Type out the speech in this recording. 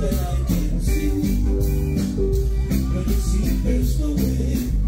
that I can see But you see there's no way.